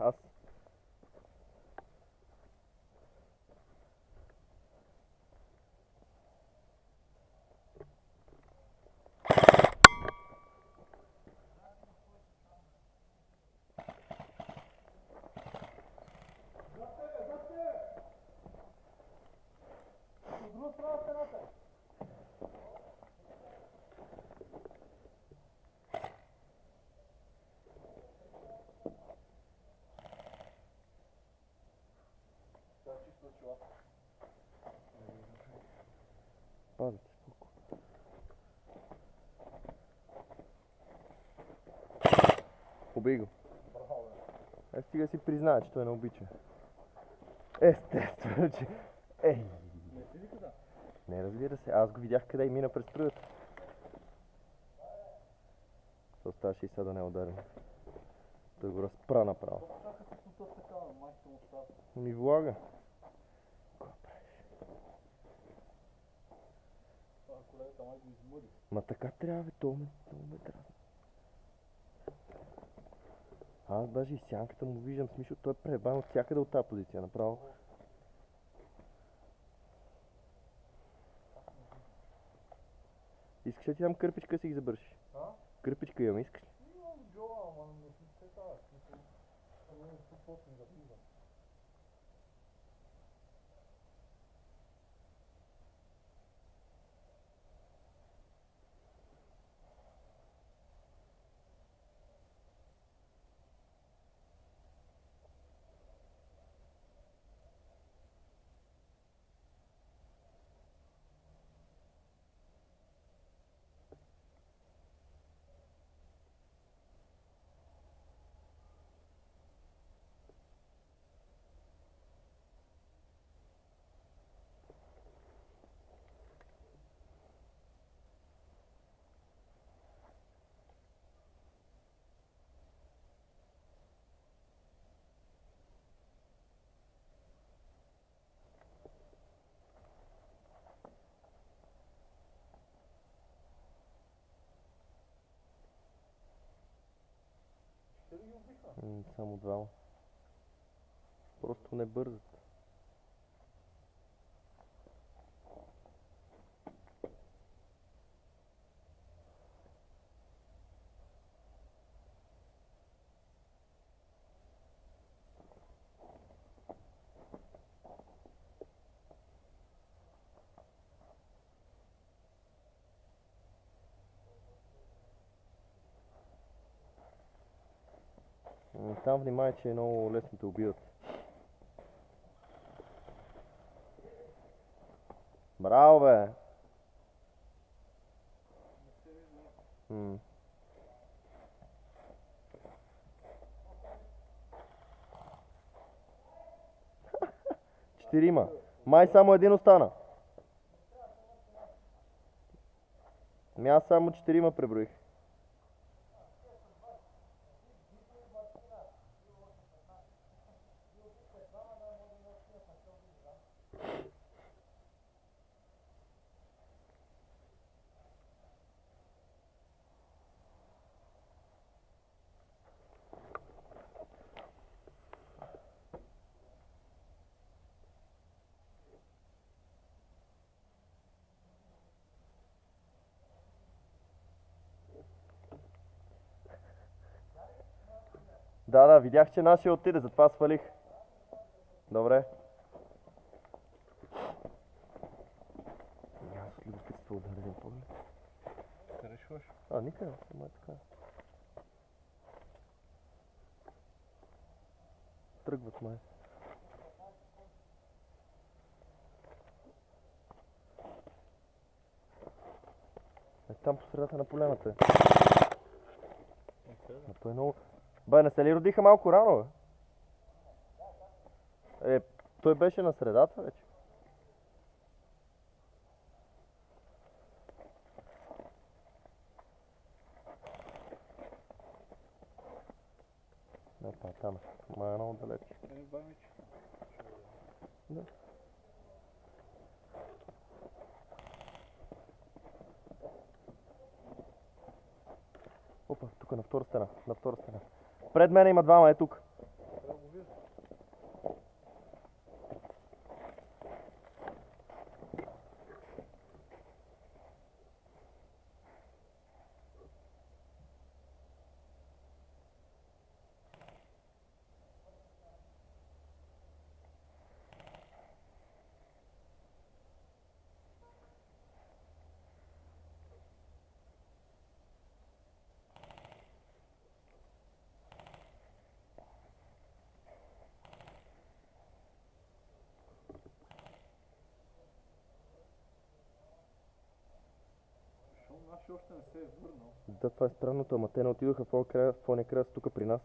Us. Побей го. Е, стига си признава, че той не обича. Е, естествено, че... Ей! Не, разбира се. Аз го видях къде и мина през пръвата. То ставаше и сега да не е ударен. Да го разпра направо. Ми влага. Ма така трябва, то ме, то ме дразни. Аз даже и сянката му виждам смисъл, той е пребан от всякъде от тази позиция, направо. Искаш ли ти там кърпичка си ги забърши? А? Кърпичка имам, искаш ли? Имам джола, ама не си се тази. Не си, не си, не си, Ами, само двама. Просто не бързат. Но там внимай, че е много лесно те убиват. Браво, бе! М. Четирима. Май само един остана. Ми аз само четирима преброих. Да, да, видях, че нашия отиде, затова свалих. Добре. Няма с любопитство обгаден поглед. Се решваш? А, никъде, има е така. Тръгват май. Е, там по средата на поляната е. Ето е много... Бе, не се ли родиха малко рано, бе? Е, той беше на средата вече. Не, па, там. Е. Ма е много далеч. Да. Опа, тук е на втора стена, на втора стена. Пред мен има двама е тук. Още не се е върнал. Да, това е странното, ама те не отидоха в оня края, края тук при нас.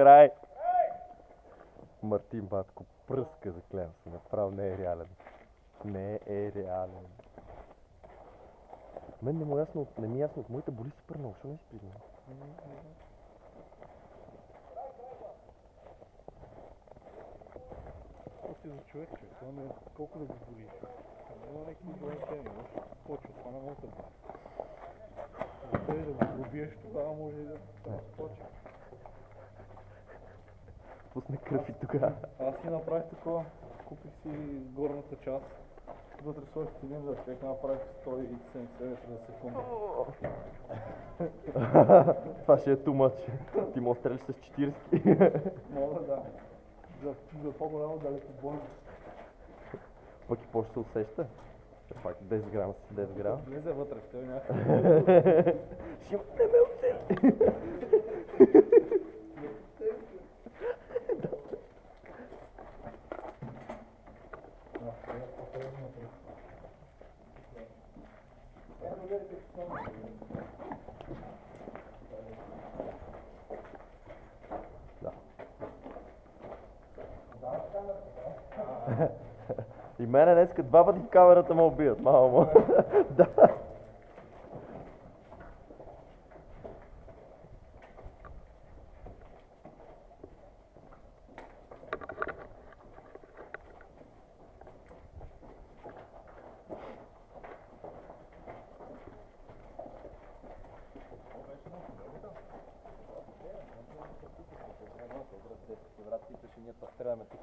Край! Мартин Батко пръска, заклевам се, направо не е реален. Не е реален. Мен не му е ясно, не ми е ясно, от моите боли супер много, защо не си признал? Това си за човек, човек. Това не е колко да го боли. Няма някакви големи теми. Почва. Това не може да бъде. Е да го пробиеш, тогава може да да почва. Пусне кръв и тогава. Аз си направих такова. Купих си горната част. Вътре сложих цилиндър, човек направих 170 метра за секунда. Това ще е much. Ти му стреляш с 40. Мога да. За, за по-голямо далекобойно. Пък и по-ще се усеща. Е, Пак 10 грама си 10 грама. Влезе вътре, тебе някакъв. Ще не ме усели. Да. И мене днеска два пъти в камерата ме убият, мамо. да.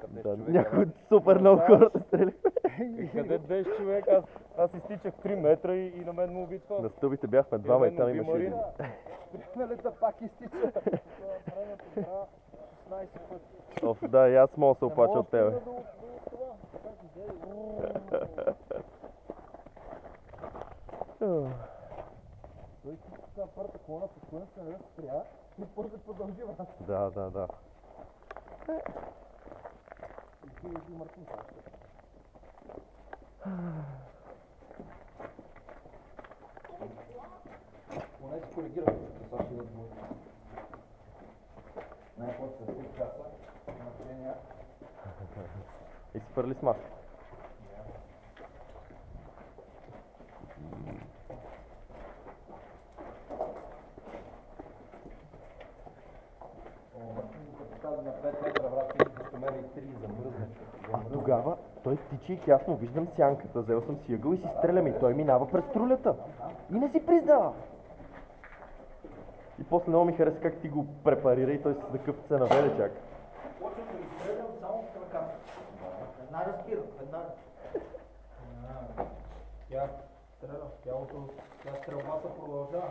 Да, някой супер много хората стреляха. Къде 10 човек? Аз, аз изтичах 3 метра и, и на мен му уби това. На стълбите бяхме двама и мен там имаше един. Марина. Нали пак изтича? Времето игра 16 пъти. Оф, да, и аз мога да се оплача от тебе. Да. Той ти така първата колона по колона се не спря и после продължи. Да, да, да. Мартин също. Поне си коригирах, това ще да отбори. Най-после се часа, значения. И се фърли с маска. О, Мартин, като каза на 5 метра, мен и 3 замръзна. А тогава той тичайки, аз му виждам сянката, взел съм си ъгъл и си стрелям и той минава през трулята. И не си признава. И после много ми хареса как ти го препарира и той с такъв се наведе чак. Почвам да изстрелям само с краката. Веднага спирам, веднага. Тя стреля, тялото, тя стрелбата продължава.